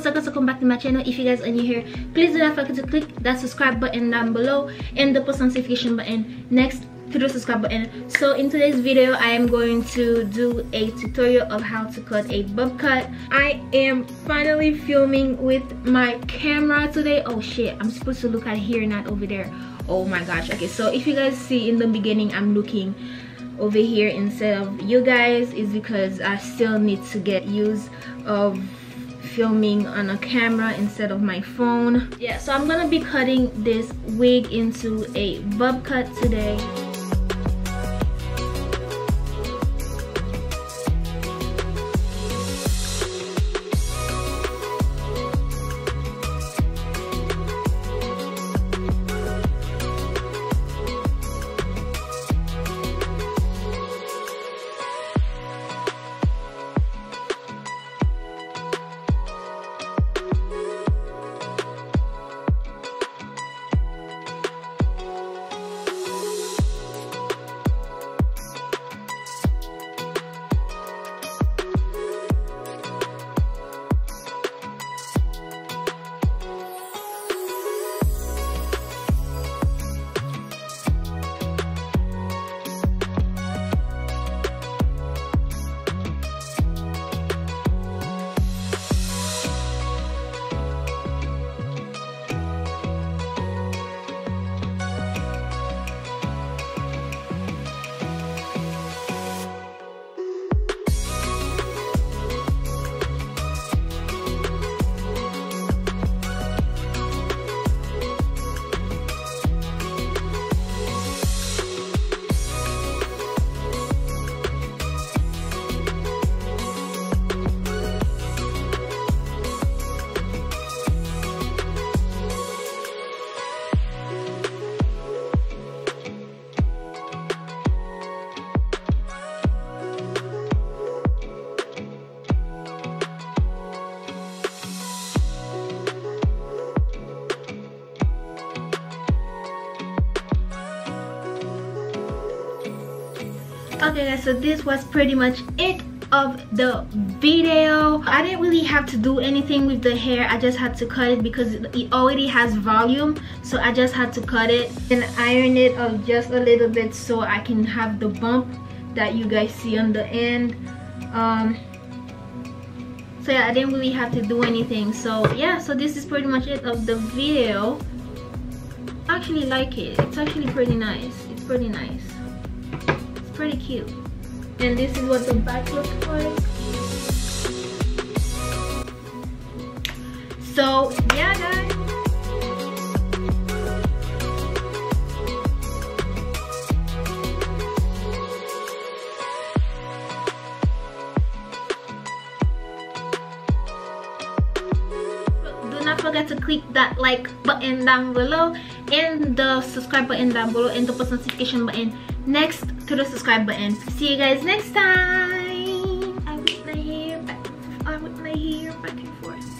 what's up guys welcome back to my channel. If you guys are new here please do not forget to click that subscribe button down below and the post notification button next to the subscribe button. So in today's video i am going to do a tutorial of how to cut a bob cut. I am finally filming with my camera today. Oh shit. I'm supposed to look at here not over there. Oh my gosh. Okay so if you guys see in the beginning i'm looking over here instead of you guys is because I still need to get used of filming on a camera instead of my phone. Yeah so I'm gonna be cutting this wig into a bob cut today okay guys so this was pretty much it of the video. I didn't really have to do anything with the hair. I just had to cut it because it already has volume so i just had to cut it and iron it up just a little bit so i can have the bump that you guys see on the end. Um so yeah i didn't really have to do anything. So yeah so this is pretty much it of the video. I actually like it. It's actually pretty nice. It's pretty nice pretty cute. And this is what the back looks like. So yeah guys not forget to click that like button down below and the subscribe button down below and the post notification button next to the subscribe button. See you guys next time. I my hair back i my hair back and forth